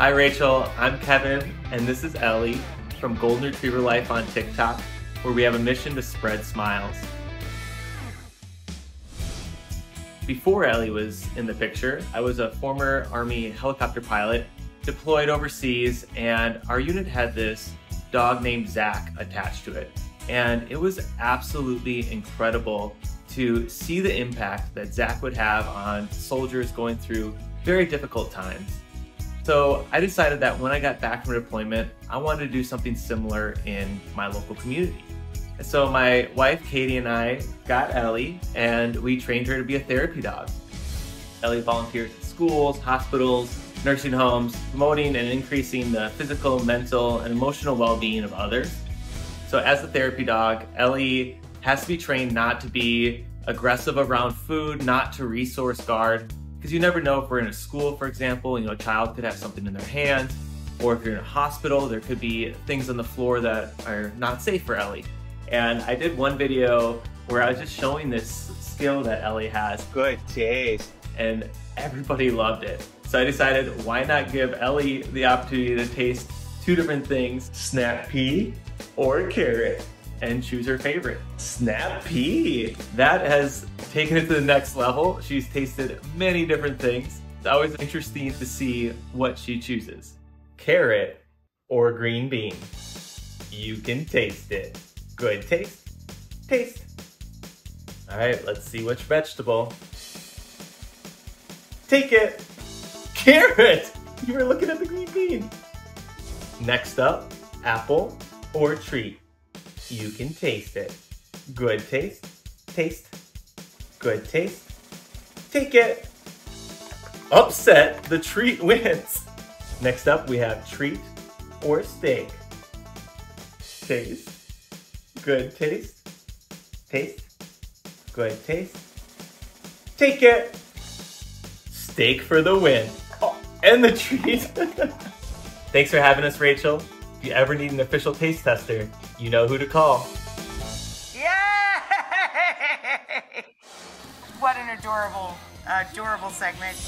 Hi Rachael, I'm Kevin, and this is Ellie from Golden Retriever Life on TikTok, where we have a mission to spread smiles. Before Ellie was in the picture, I was a former Army helicopter pilot deployed overseas, and our unit had this dog named Zach attached to it. And it was absolutely incredible to see the impact that Zach would have on soldiers going through very difficult times. So I decided that when I got back from deployment, I wanted to do something similar in my local community. So my wife Katie and I got Ellie and we trained her to be a therapy dog. Ellie volunteers at schools, hospitals, nursing homes, promoting and increasing the physical, mental, and emotional well-being of others. So as a therapy dog, Ellie has to be trained not to be aggressive around food, not to resource guard, because you never know if we're in a school, for example, you know, a child could have something in their hand, or if you're in a hospital, there could be things on the floor that are not safe for Ellie. And I did one video where I was just showing this skill that Ellie has. Good taste. And everybody loved it. So I decided why not give Ellie the opportunity to taste two different things, snap pea or carrot, and choose her favorite. Snap pea. That has taken it to the next level. She's tasted many different things. It's always interesting to see what she chooses. Carrot or green bean. You can taste it. Good taste. Taste. All right, let's see which vegetable. Take it. Carrot! You were looking at the green bean. Next up, apple or treat. You can taste it. Good taste. Taste. Good taste. Take it. Upset, the treat wins. Next up, we have treat or steak. Taste. Good taste. Taste. Good taste. Take it. Steak for the win. Oh, and the treat. Thanks for having us, Rachael. If you ever need an official taste tester, you know who to call. Yay! What an adorable, adorable segment.